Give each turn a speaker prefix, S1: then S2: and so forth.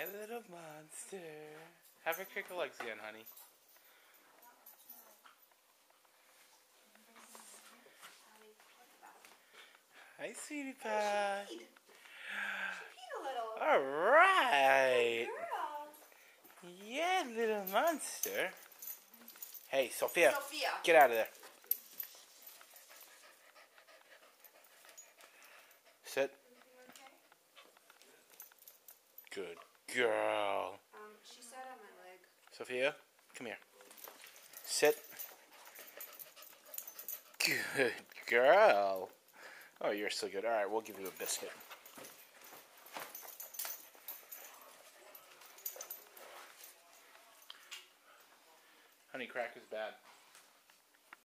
S1: Hi, little monster. Have her kick her legs again, honey. Hi, sweetie pie.
S2: She peed. She peed a little.
S1: All right. Yeah, little monster. Hey, Sophia,
S2: Sophia.
S1: get out of there. Sit. Good girl.
S2: Um, she sat on my leg.
S1: Sophia, come here. Sit. Good girl. Oh, you're so good. All right, we'll give you a biscuit. Honey, crack is bad.